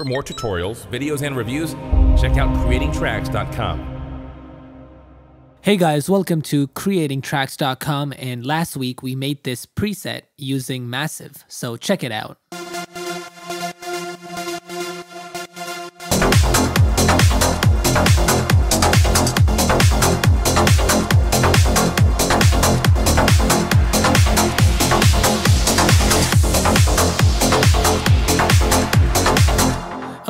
For more tutorials, videos, and reviews, check out creatingtracks.com. Hey guys, welcome to creatingtracks.com and last week we made this preset using Massive, so check it out.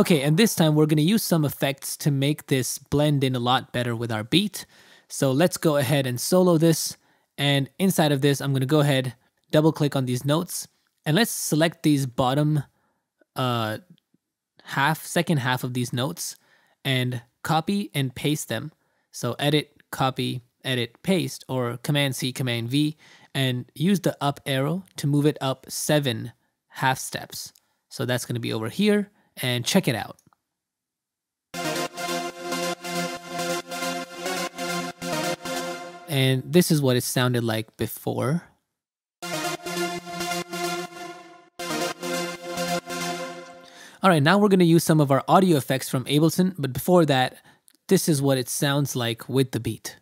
Okay, and this time we're going to use some effects to make this blend in a lot better with our beat. So let's go ahead and solo this. And inside of this, I'm going to go ahead, double click on these notes, and let's select these bottom uh, half, second half of these notes and copy and paste them. So edit, copy, edit, paste, or Command C, Command V, and use the up arrow to move it up seven half steps. So that's going to be over here and check it out. And this is what it sounded like before. All right, now we're going to use some of our audio effects from Ableton, but before that, this is what it sounds like with the beat.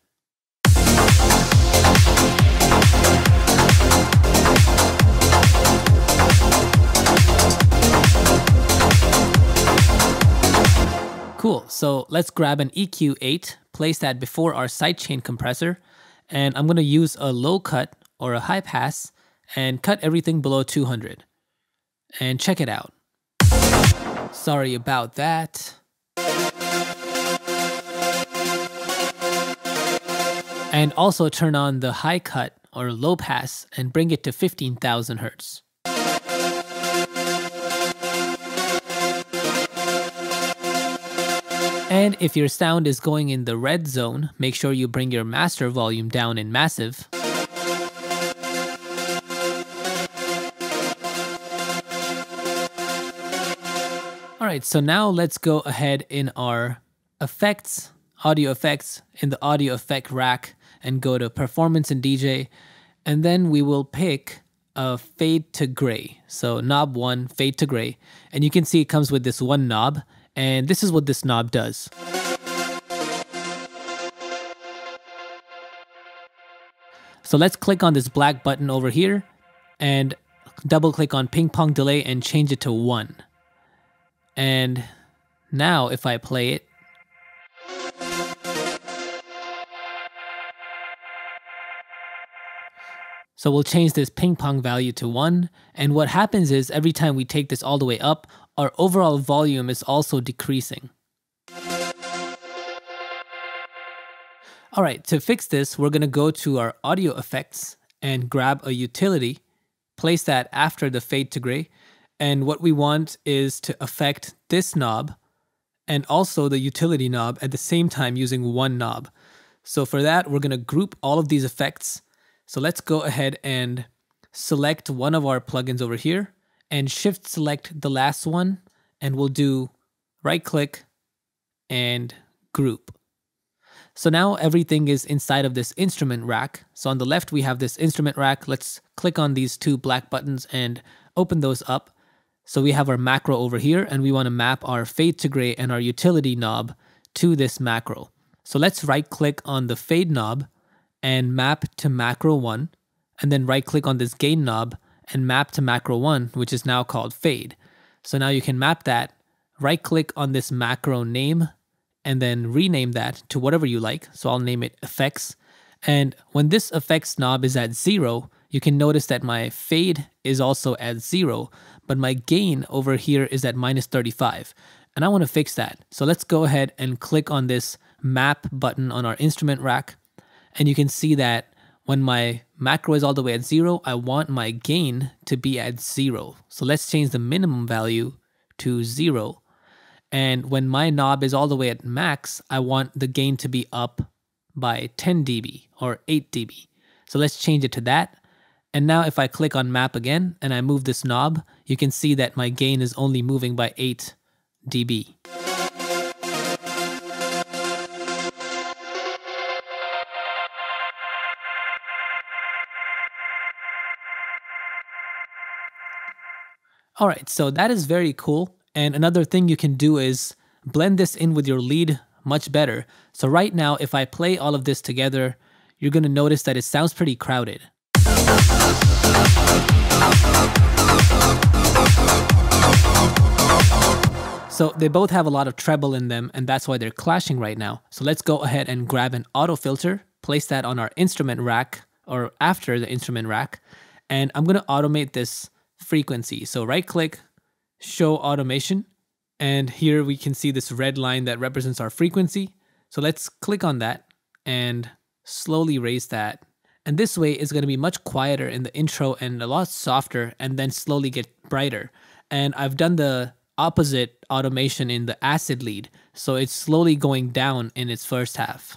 Cool, so let's grab an EQ8, place that before our sidechain compressor, and I'm gonna use a low cut or a high pass and cut everything below 200. And check it out. Sorry about that. And also turn on the high cut or low pass and bring it to 15,000 hertz. And if your sound is going in the red zone, make sure you bring your master volume down in massive. Alright, so now let's go ahead in our effects, audio effects, in the audio effect rack and go to performance and DJ. And then we will pick a fade to gray. So knob one, fade to gray. And you can see it comes with this one knob and this is what this knob does. So let's click on this black button over here and double click on ping pong delay and change it to one. And now if I play it, So we'll change this ping pong value to 1. And what happens is every time we take this all the way up, our overall volume is also decreasing. Alright, to fix this, we're going to go to our audio effects and grab a utility, place that after the fade to gray, and what we want is to affect this knob and also the utility knob at the same time using one knob. So for that, we're going to group all of these effects so let's go ahead and select one of our plugins over here and shift select the last one and we'll do right click and group. So now everything is inside of this instrument rack. So on the left, we have this instrument rack. Let's click on these two black buttons and open those up. So we have our macro over here and we want to map our fade to gray and our utility knob to this macro. So let's right click on the fade knob and map to macro 1, and then right click on this gain knob and map to macro 1, which is now called fade. So now you can map that, right click on this macro name, and then rename that to whatever you like. So I'll name it effects. And when this effects knob is at zero, you can notice that my fade is also at zero, but my gain over here is at minus 35. And I want to fix that. So let's go ahead and click on this map button on our instrument rack. And you can see that when my macro is all the way at zero, I want my gain to be at zero. So let's change the minimum value to zero. And when my knob is all the way at max, I want the gain to be up by 10 dB or 8 dB. So let's change it to that. And now if I click on map again and I move this knob, you can see that my gain is only moving by 8 dB. All right, so that is very cool. And another thing you can do is blend this in with your lead much better. So right now, if I play all of this together, you're gonna notice that it sounds pretty crowded. So they both have a lot of treble in them and that's why they're clashing right now. So let's go ahead and grab an auto filter, place that on our instrument rack or after the instrument rack. And I'm gonna automate this frequency. So right click, show automation. And here we can see this red line that represents our frequency. So let's click on that and slowly raise that. And this way is going to be much quieter in the intro and a lot softer and then slowly get brighter. And I've done the opposite automation in the acid lead. So it's slowly going down in its first half.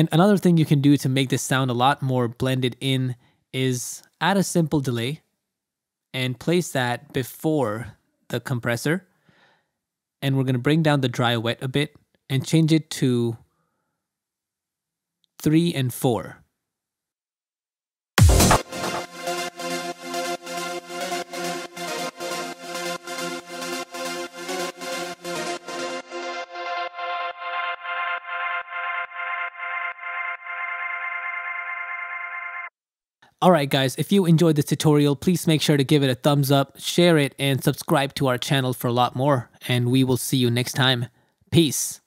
And another thing you can do to make this sound a lot more blended in is add a simple delay and place that before the compressor. And we're going to bring down the dry wet a bit and change it to 3 and 4. Alright guys, if you enjoyed this tutorial, please make sure to give it a thumbs up, share it, and subscribe to our channel for a lot more. And we will see you next time. Peace.